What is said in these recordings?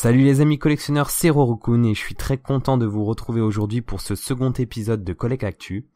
Salut les amis collectionneurs, c'est Rorukun et je suis très content de vous retrouver aujourd'hui pour ce second épisode de Collect Actu.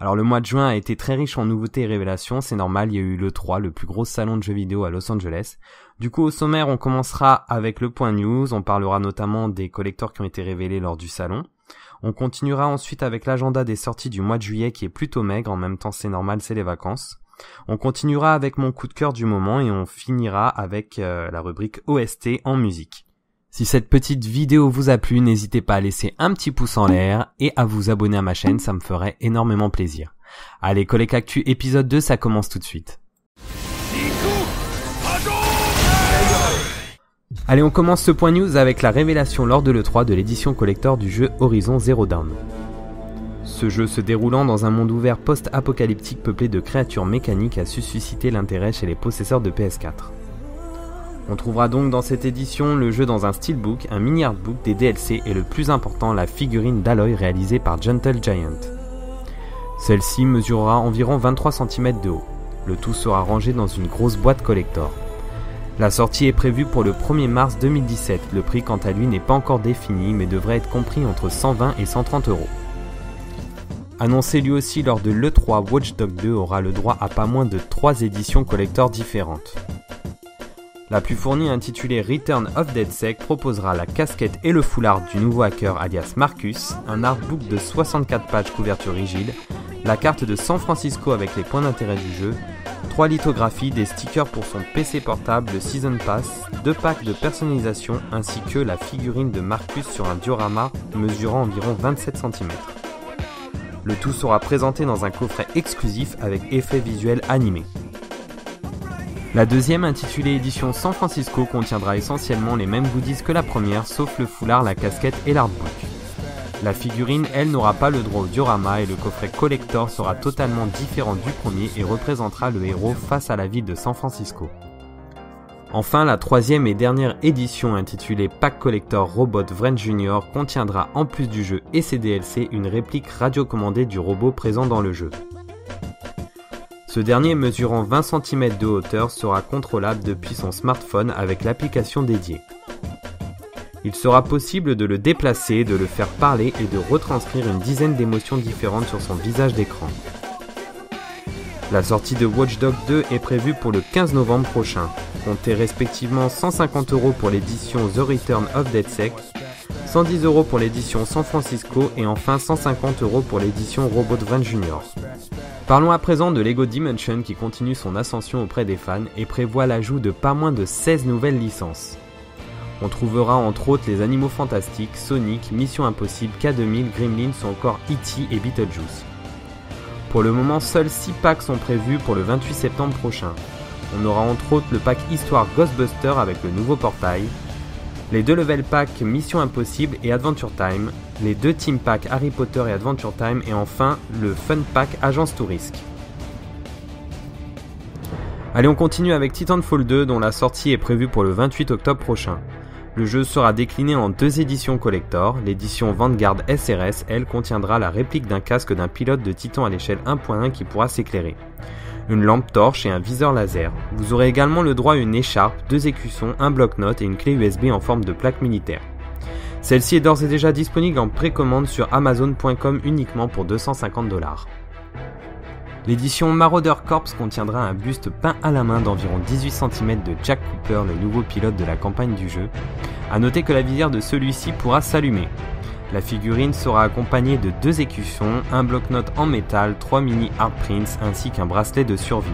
Alors le mois de juin a été très riche en nouveautés et révélations, c'est normal, il y a eu le 3, le plus gros salon de jeux vidéo à Los Angeles. Du coup au sommaire on commencera avec le point news, on parlera notamment des collecteurs qui ont été révélés lors du salon. On continuera ensuite avec l'agenda des sorties du mois de juillet qui est plutôt maigre, en même temps c'est normal, c'est les vacances. On continuera avec mon coup de cœur du moment et on finira avec euh, la rubrique OST en musique. Si cette petite vidéo vous a plu, n'hésitez pas à laisser un petit pouce en l'air et à vous abonner à ma chaîne, ça me ferait énormément plaisir. Allez, Collect Actu épisode 2, ça commence tout de suite. Allez, on commence ce point news avec la révélation lors de l'E3 de l'édition collector du jeu Horizon Zero Dawn. Ce jeu se déroulant dans un monde ouvert post-apocalyptique peuplé de créatures mécaniques a su susciter l'intérêt chez les possesseurs de PS4. On trouvera donc dans cette édition le jeu dans un steelbook, un mini artbook, des DLC et le plus important, la figurine d'Aloy réalisée par Gentle Giant. Celle-ci mesurera environ 23 cm de haut. Le tout sera rangé dans une grosse boîte collector. La sortie est prévue pour le 1er mars 2017. Le prix quant à lui n'est pas encore défini mais devrait être compris entre 120 et 130 euros. Annoncé lui aussi lors de l'E3, Watch Dogs 2 aura le droit à pas moins de 3 éditions collector différentes. La plus fournie intitulée Return of DeadSec proposera la casquette et le foulard du nouveau hacker alias Marcus, un artbook de 64 pages couverture rigide, la carte de San Francisco avec les points d'intérêt du jeu, 3 lithographies, des stickers pour son PC portable, le Season Pass, 2 packs de personnalisation ainsi que la figurine de Marcus sur un diorama mesurant environ 27 cm. Le tout sera présenté dans un coffret exclusif avec effets visuels animés. La deuxième, intitulée Édition San Francisco, contiendra essentiellement les mêmes goodies que la première, sauf le foulard, la casquette et l'artbook. La figurine, elle, n'aura pas le droit au diorama et le coffret collector sera totalement différent du premier et représentera le héros face à la ville de San Francisco. Enfin, la troisième et dernière édition intitulée Pack Collector Robot Vren Jr. contiendra en plus du jeu et ses DLC une réplique radiocommandée du robot présent dans le jeu. Ce dernier mesurant 20 cm de hauteur sera contrôlable depuis son smartphone avec l'application dédiée. Il sera possible de le déplacer, de le faire parler et de retranscrire une dizaine d'émotions différentes sur son visage d'écran. La sortie de Watch Dogs 2 est prévue pour le 15 novembre prochain. Comptez respectivement 150 euros pour l'édition The Return of DeadSec, 110 euros pour l'édition San Francisco et enfin 150 euros pour l'édition Robot Van Junior. Parlons à présent de Lego Dimension qui continue son ascension auprès des fans et prévoit l'ajout de pas moins de 16 nouvelles licences. On trouvera entre autres les Animaux Fantastiques, Sonic, Mission Impossible, K2000, Gremlins ou encore E.T. et Beetlejuice. Pour le moment, seuls 6 packs sont prévus pour le 28 septembre prochain. On aura entre autres le pack Histoire Ghostbuster avec le nouveau portail, les deux level packs Mission Impossible et Adventure Time, les deux team packs Harry Potter et Adventure Time et enfin le fun pack Agence Touriste. Allez, on continue avec Titanfall 2 dont la sortie est prévue pour le 28 octobre prochain. Le jeu sera décliné en deux éditions collector. L'édition Vanguard SRS, elle, contiendra la réplique d'un casque d'un pilote de Titan à l'échelle 1.1 qui pourra s'éclairer une lampe torche et un viseur laser. Vous aurez également le droit à une écharpe, deux écussons, un bloc-notes et une clé USB en forme de plaque militaire. Celle-ci est d'ores et déjà disponible en précommande sur amazon.com uniquement pour 250 dollars. L'édition Marauder Corps contiendra un buste peint à la main d'environ 18 cm de Jack Cooper, le nouveau pilote de la campagne du jeu. A noter que la visière de celui-ci pourra s'allumer. La figurine sera accompagnée de deux écussons, un bloc-notes en métal, trois mini prints ainsi qu'un bracelet de survie.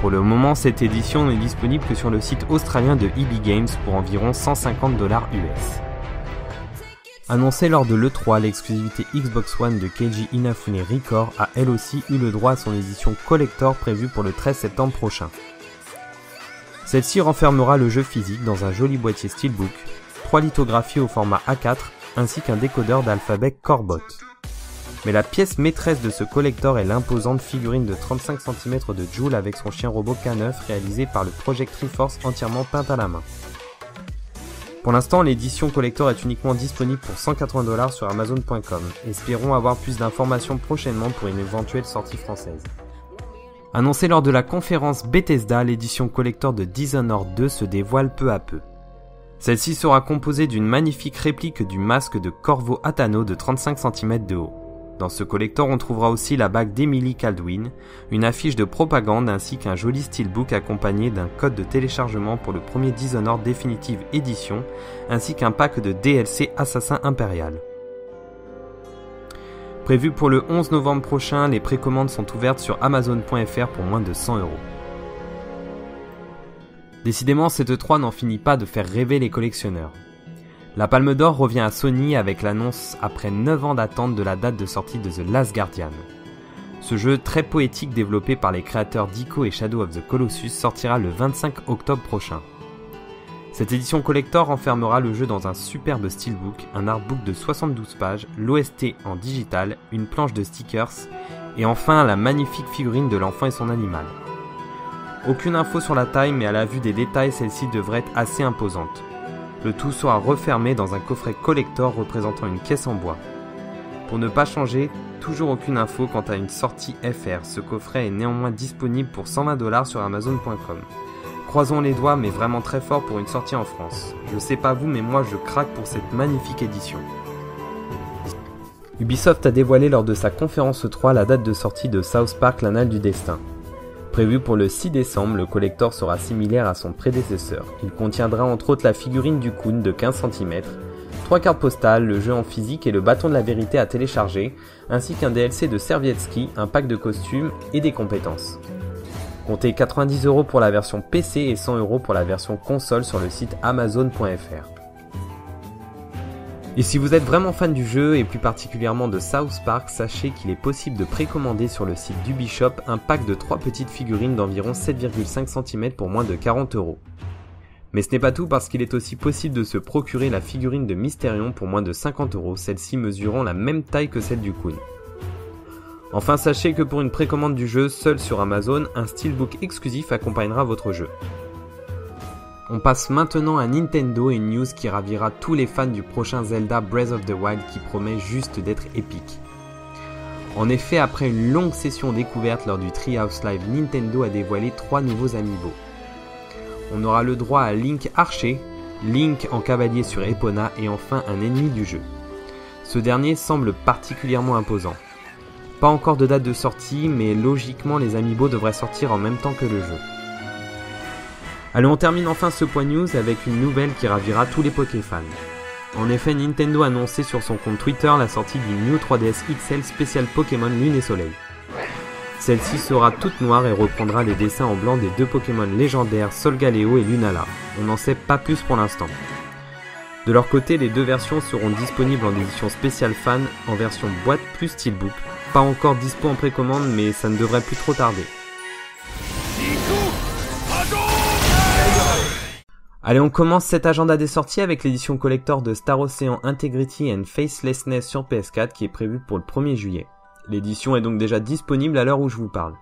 Pour le moment, cette édition n'est disponible que sur le site australien de EB Games pour environ 150 dollars US. Annoncée lors de l'E3, l'exclusivité Xbox One de Keiji Inafune Record a elle aussi eu le droit à son édition collector prévue pour le 13 septembre prochain. Celle-ci renfermera le jeu physique dans un joli boîtier steelbook, trois lithographies au format A4 ainsi qu'un décodeur d'alphabet Corbot. Mais la pièce maîtresse de ce collector est l'imposante figurine de 35 cm de Joule avec son chien robot K9 réalisé par le Project Triforce entièrement peint à la main. Pour l'instant, l'édition collector est uniquement disponible pour 180$ sur Amazon.com. Espérons avoir plus d'informations prochainement pour une éventuelle sortie française. Annoncé lors de la conférence Bethesda, l'édition collector de Dishonored 2 se dévoile peu à peu. Celle-ci sera composée d'une magnifique réplique du masque de Corvo Atano de 35 cm de haut. Dans ce collector, on trouvera aussi la bague d'Emily Caldwin, une affiche de propagande ainsi qu'un joli steelbook accompagné d'un code de téléchargement pour le premier Dishonored Definitive Edition, ainsi qu'un pack de DLC Assassin Impérial. Prévu pour le 11 novembre prochain, les précommandes sont ouvertes sur Amazon.fr pour moins de 100 euros. Décidément, cette 3 n'en finit pas de faire rêver les collectionneurs. La Palme d'Or revient à Sony avec l'annonce après 9 ans d'attente de la date de sortie de The Last Guardian. Ce jeu très poétique développé par les créateurs d'Ico et Shadow of the Colossus sortira le 25 octobre prochain. Cette édition collector enfermera le jeu dans un superbe steelbook, un artbook de 72 pages, l'OST en digital, une planche de stickers et enfin la magnifique figurine de l'enfant et son animal. Aucune info sur la taille mais à la vue des détails celle-ci devrait être assez imposante. Le tout sera refermé dans un coffret collector représentant une caisse en bois. Pour ne pas changer, toujours aucune info quant à une sortie FR, ce coffret est néanmoins disponible pour 120 dollars sur amazon.com. Croisons les doigts, mais vraiment très fort pour une sortie en France. Je sais pas vous, mais moi je craque pour cette magnifique édition. Ubisoft a dévoilé lors de sa conférence 3 la date de sortie de South Park l'Anal du Destin. Prévu pour le 6 décembre, le collector sera similaire à son prédécesseur. Il contiendra entre autres la figurine du Kun de 15 cm, trois cartes postales, le jeu en physique et le bâton de la vérité à télécharger, ainsi qu'un DLC de Servietsky, un pack de costumes et des compétences. Comptez 90 euros pour la version PC et 100 euros pour la version console sur le site amazon.fr. Et si vous êtes vraiment fan du jeu et plus particulièrement de South Park, sachez qu'il est possible de précommander sur le site d'Ubishop un pack de 3 petites figurines d'environ 7,5 cm pour moins de 40 euros. Mais ce n'est pas tout parce qu'il est aussi possible de se procurer la figurine de Mysterion pour moins de 50 euros, celle-ci mesurant la même taille que celle du Kun. Enfin, sachez que pour une précommande du jeu seul sur Amazon, un steelbook exclusif accompagnera votre jeu. On passe maintenant à Nintendo et une news qui ravira tous les fans du prochain Zelda Breath of the Wild qui promet juste d'être épique. En effet, après une longue session découverte lors du Treehouse Live, Nintendo a dévoilé trois nouveaux amiibo. On aura le droit à Link Archer, Link en cavalier sur Epona et enfin un ennemi du jeu. Ce dernier semble particulièrement imposant. Pas encore de date de sortie, mais logiquement les amiibo devraient sortir en même temps que le jeu. Allez, on termine enfin ce point news avec une nouvelle qui ravira tous les Pokéfans. En effet, Nintendo a annoncé sur son compte Twitter la sortie du New 3DS XL spécial Pokémon Lune et Soleil. Celle-ci sera toute noire et reprendra les dessins en blanc des deux Pokémon légendaires Solgaleo et Lunala. On n'en sait pas plus pour l'instant. De leur côté, les deux versions seront disponibles en édition spéciale fan en version boîte plus steelbook pas encore dispo en précommande, mais ça ne devrait plus trop tarder. Allez, on commence cet agenda des sorties avec l'édition collector de Star Ocean Integrity and Facelessness sur PS4 qui est prévue pour le 1er juillet. L'édition est donc déjà disponible à l'heure où je vous parle.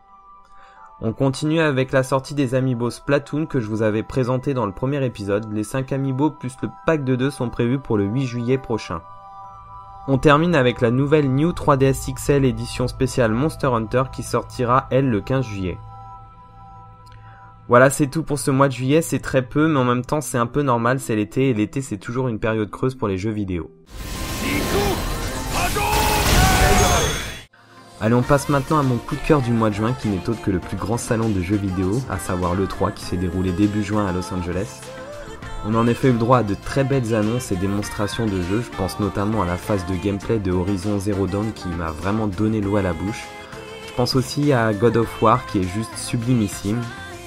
On continue avec la sortie des amiibo Splatoon que je vous avais présenté dans le premier épisode. Les 5 amiibo plus le pack de 2 sont prévus pour le 8 juillet prochain. On termine avec la nouvelle New 3DS XL édition spéciale Monster Hunter qui sortira elle le 15 juillet. Voilà, c'est tout pour ce mois de juillet, c'est très peu, mais en même temps c'est un peu normal, c'est l'été, et l'été c'est toujours une période creuse pour les jeux vidéo. Allez, on passe maintenant à mon coup de cœur du mois de juin qui n'est autre que le plus grand salon de jeux vidéo, à savoir l'E3 qui s'est déroulé début juin à Los Angeles. On a en effet eu le droit à de très belles annonces et démonstrations de jeux, je pense notamment à la phase de gameplay de Horizon Zero Dawn qui m'a vraiment donné l'eau à la bouche. Je pense aussi à God of War qui est juste sublimissime.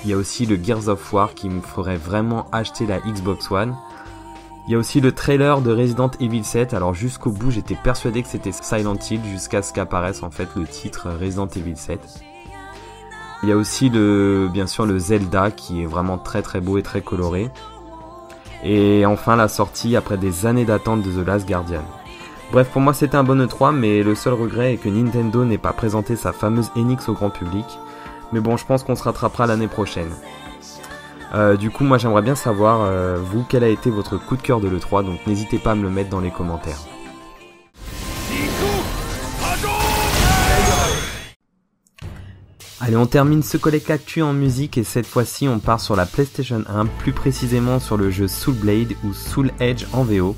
Il y a aussi le Gears of War qui me ferait vraiment acheter la Xbox One. Il y a aussi le trailer de Resident Evil 7, alors jusqu'au bout j'étais persuadé que c'était Silent Hill jusqu'à ce qu'apparaisse en fait le titre Resident Evil 7. Il y a aussi le, bien sûr le Zelda qui est vraiment très très beau et très coloré. Et enfin la sortie après des années d'attente de The Last Guardian. Bref, pour moi c'était un bon E3, mais le seul regret est que Nintendo n'ait pas présenté sa fameuse Enix au grand public. Mais bon, je pense qu'on se rattrapera l'année prochaine. Euh, du coup, moi j'aimerais bien savoir, euh, vous, quel a été votre coup de cœur de l'E3, donc n'hésitez pas à me le mettre dans les commentaires. Allez, on termine ce collecte actu en musique et cette fois-ci on part sur la PlayStation 1, plus précisément sur le jeu Soul Blade ou Soul Edge en VO.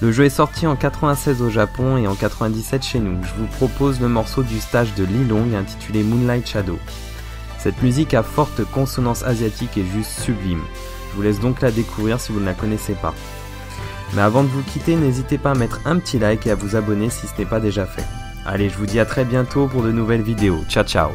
Le jeu est sorti en 96 au Japon et en 97 chez nous. Je vous propose le morceau du stage de Lee Long intitulé Moonlight Shadow. Cette musique à forte consonance asiatique est juste sublime. Je vous laisse donc la découvrir si vous ne la connaissez pas. Mais avant de vous quitter, n'hésitez pas à mettre un petit like et à vous abonner si ce n'est pas déjà fait. Allez, je vous dis à très bientôt pour de nouvelles vidéos. Ciao ciao